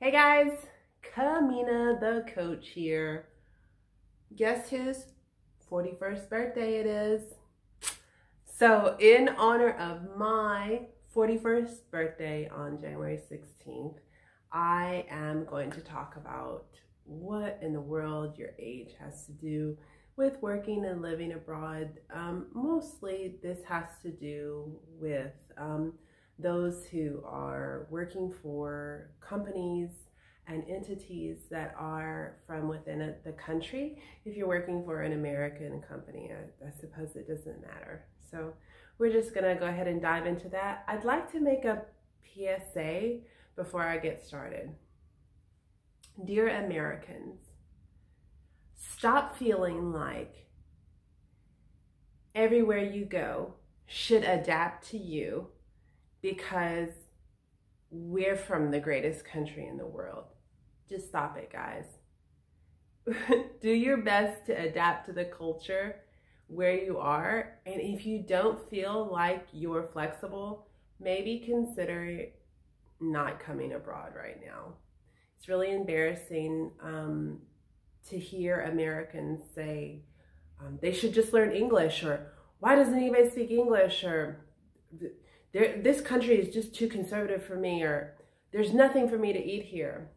Hey guys, Kamina the Koach here. Guess whose 41st birthday it is? So, in honor of my 41st birthday on January 16th, I am going to talk about what in the world your age has to do with working and living abroad. Um, mostly, this has to do with um, those who are working for companies and entities that are from within a, the country. If you're working for an American company, I, I suppose it doesn't matter. So we're just gonna go ahead and dive into that. I'd like to make a PSA before I get started. Dear Americans, stop feeling like everywhere you go should adapt to you because we're from the greatest country in the world. Just stop it, guys. Do your best to adapt to the culture where you are. And if you don't feel like you're flexible, maybe consider not coming abroad right now. It's really embarrassing um, to hear Americans say um, they should just learn English or why doesn't anybody speak English or this country is just too conservative for me or there's nothing for me to eat here.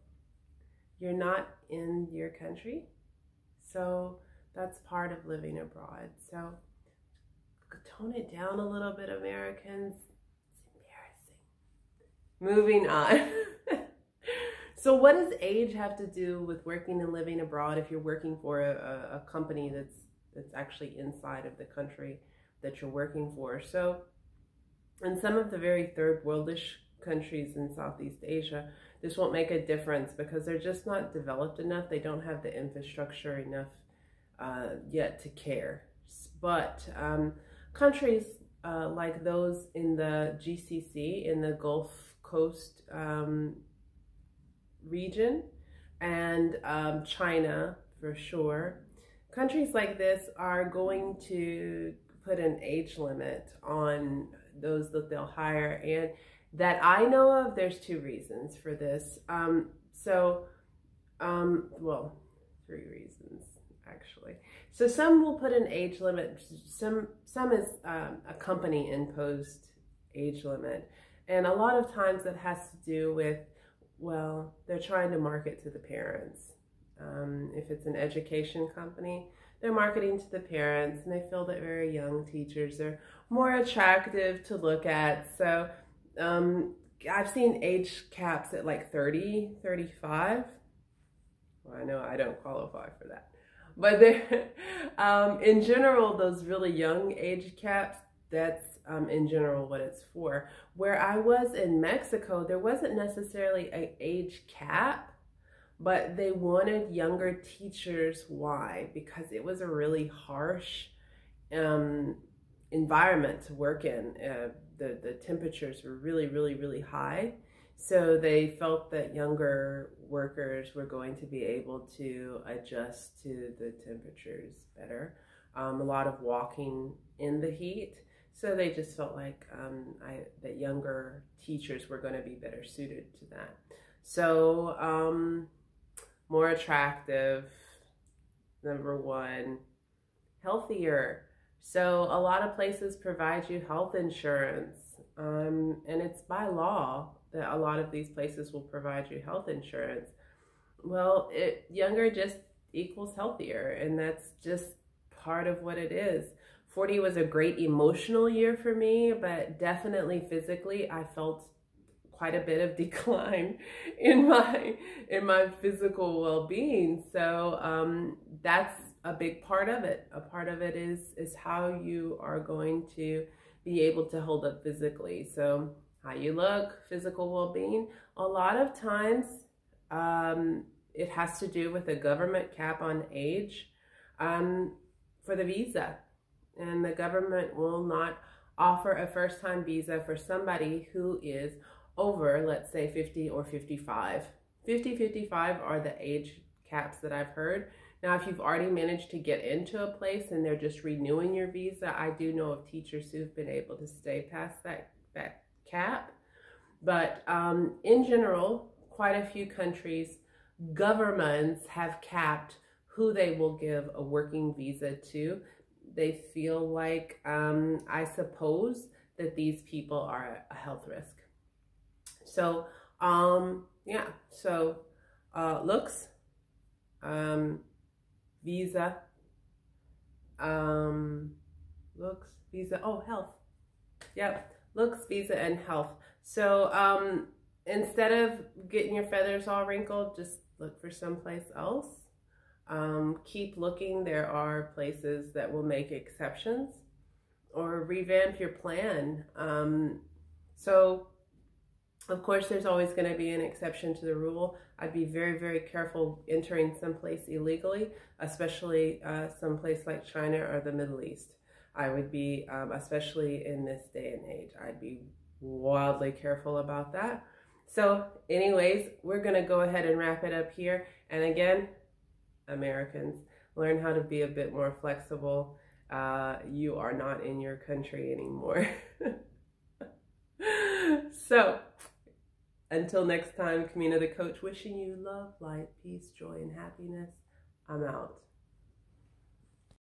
You're not in your country. So that's part of living abroad. So tone it down a little bit, Americans. It's embarrassing. Moving on. so what does age have to do with working and living abroad if you're working for a, a company that's that's actually inside of the country that you're working for? So in some of the very third worldish countries in Southeast Asia, this won't make a difference because they're just not developed enough. They don't have the infrastructure enough uh, yet to care. But um, countries uh, like those in the GCC, in the Gulf Coast um, region, and um, China for sure, countries like this are going to put an age limit on those that they'll hire. And that I know of, there's two reasons for this. Um, so, um, well, three reasons actually. So some will put an age limit. Some some is um, a company imposed age limit, and a lot of times that has to do with well, they're trying to market to the parents. Um, if it's an education company, they're marketing to the parents and they feel that very young teachers are more attractive to look at. So um, I've seen age caps at like 30, 35. Well, I know I don't qualify for that. But um, in general, those really young age caps, that's um, in general what it's for. Where I was in Mexico, there wasn't necessarily an age cap but they wanted younger teachers. Why? Because it was a really harsh um, environment to work in. Uh, the, the temperatures were really, really, really high. So they felt that younger workers were going to be able to adjust to the temperatures better. Um, a lot of walking in the heat. So they just felt like um, I, that younger teachers were going to be better suited to that. So um, more attractive, number one, healthier. So a lot of places provide you health insurance, um, and it's by law that a lot of these places will provide you health insurance. Well, it younger just equals healthier, and that's just part of what it is. 40 was a great emotional year for me, but definitely physically, I felt quite a bit of decline in my in my physical well-being. So um, that's a big part of it. A part of it is is how you are going to be able to hold up physically. So how you look physical well-being a lot of times um, it has to do with a government cap on age um, for the visa. And the government will not offer a first-time visa for somebody who is over, let's say 50 or 55. 50, 55 are the age caps that I've heard. Now, if you've already managed to get into a place and they're just renewing your visa, I do know of teachers who've been able to stay past that, that cap. But um, in general, quite a few countries, governments have capped who they will give a working visa to. They feel like, um, I suppose, that these people are a health risk. So, um, yeah, so uh, looks, um, visa, um, looks, visa, oh, health. Yep, looks, visa, and health. So um, instead of getting your feathers all wrinkled, just look for someplace else. Um, keep looking. There are places that will make exceptions or revamp your plan. Um, so, of course, there's always going to be an exception to the rule. I'd be very, very careful entering someplace illegally, especially uh, someplace like China or the Middle East. I would be, um, especially in this day and age, I'd be wildly careful about that. So, anyways, we're going to go ahead and wrap it up here. And again, Americans, learn how to be a bit more flexible. Uh, you are not in your country anymore. so, until next time, Kamina the Koach, wishing you love, light, peace, joy, and happiness. I'm out.